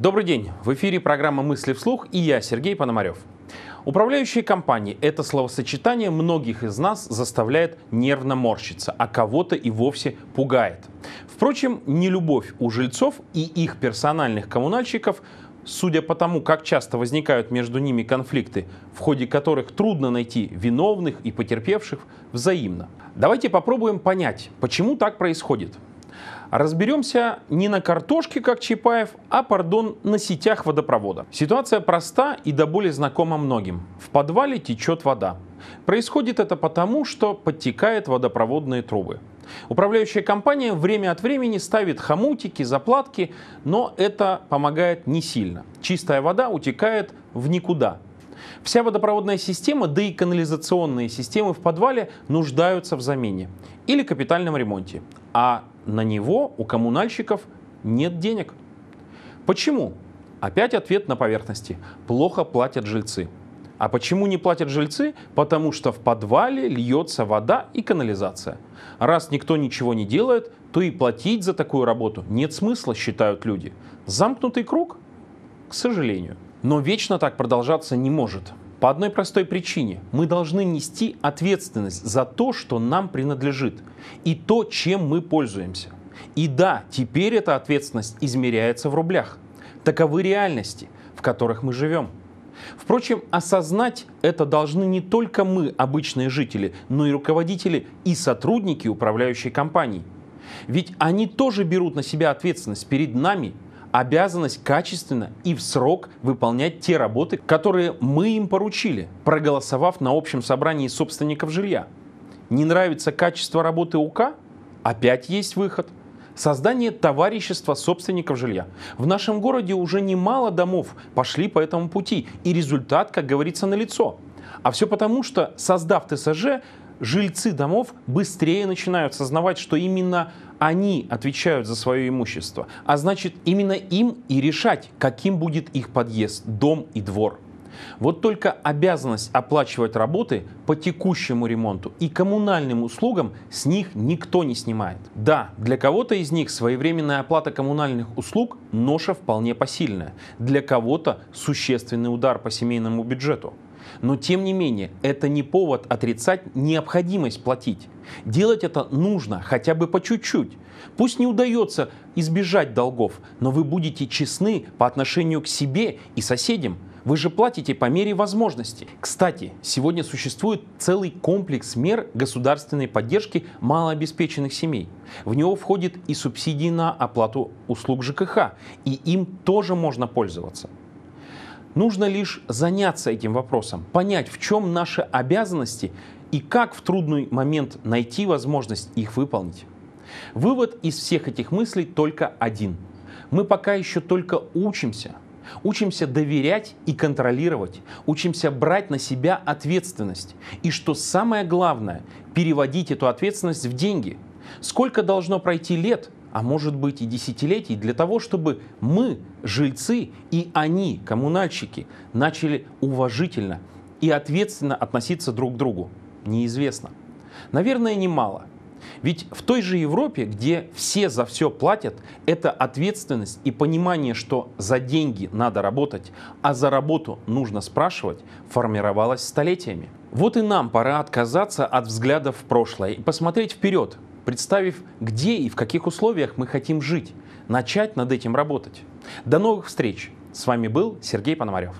Добрый день! В эфире программа «Мысли вслух» и я, Сергей Пономарев. Управляющие компании – это словосочетание многих из нас заставляет нервно морщиться, а кого-то и вовсе пугает. Впрочем, нелюбовь у жильцов и их персональных коммунальщиков Судя по тому, как часто возникают между ними конфликты, в ходе которых трудно найти виновных и потерпевших, взаимно. Давайте попробуем понять, почему так происходит. Разберемся не на картошке, как Чапаев, а, пардон, на сетях водопровода. Ситуация проста и до боли знакома многим. В подвале течет вода. Происходит это потому, что подтекают водопроводные трубы. Управляющая компания время от времени ставит хомутики, заплатки, но это помогает не сильно. Чистая вода утекает в никуда. Вся водопроводная система, да и канализационные системы в подвале нуждаются в замене или капитальном ремонте. А на него у коммунальщиков нет денег. Почему? Опять ответ на поверхности. Плохо платят жильцы. А почему не платят жильцы? Потому что в подвале льется вода и канализация. Раз никто ничего не делает, то и платить за такую работу нет смысла, считают люди. Замкнутый круг? К сожалению. Но вечно так продолжаться не может. По одной простой причине. Мы должны нести ответственность за то, что нам принадлежит, и то, чем мы пользуемся. И да, теперь эта ответственность измеряется в рублях. Таковы реальности, в которых мы живем. Впрочем, осознать это должны не только мы, обычные жители, но и руководители и сотрудники управляющей компании. Ведь они тоже берут на себя ответственность перед нами, обязанность качественно и в срок выполнять те работы, которые мы им поручили, проголосовав на общем собрании собственников жилья. Не нравится качество работы УК? Опять есть выход – Создание товарищества собственников жилья. В нашем городе уже немало домов пошли по этому пути, и результат, как говорится, налицо. А все потому, что, создав ТСЖ, жильцы домов быстрее начинают сознавать, что именно они отвечают за свое имущество. А значит, именно им и решать, каким будет их подъезд, дом и двор. Вот только обязанность оплачивать работы по текущему ремонту и коммунальным услугам с них никто не снимает. Да, для кого-то из них своевременная оплата коммунальных услуг – ноша вполне посильная. Для кого-то существенный удар по семейному бюджету. Но тем не менее, это не повод отрицать необходимость платить. Делать это нужно хотя бы по чуть-чуть. Пусть не удается избежать долгов, но вы будете честны по отношению к себе и соседям – вы же платите по мере возможности. Кстати, сегодня существует целый комплекс мер государственной поддержки малообеспеченных семей. В него входит и субсидии на оплату услуг ЖКХ, и им тоже можно пользоваться. Нужно лишь заняться этим вопросом, понять, в чем наши обязанности и как в трудный момент найти возможность их выполнить. Вывод из всех этих мыслей только один. Мы пока еще только учимся – Учимся доверять и контролировать. Учимся брать на себя ответственность. И что самое главное, переводить эту ответственность в деньги. Сколько должно пройти лет, а может быть и десятилетий, для того, чтобы мы, жильцы, и они, коммунальщики, начали уважительно и ответственно относиться друг к другу? Неизвестно. Наверное, немало. Ведь в той же Европе, где все за все платят, эта ответственность и понимание, что за деньги надо работать, а за работу нужно спрашивать, формировалась столетиями. Вот и нам пора отказаться от взглядов в прошлое и посмотреть вперед, представив, где и в каких условиях мы хотим жить, начать над этим работать. До новых встреч! С вами был Сергей Пономарев.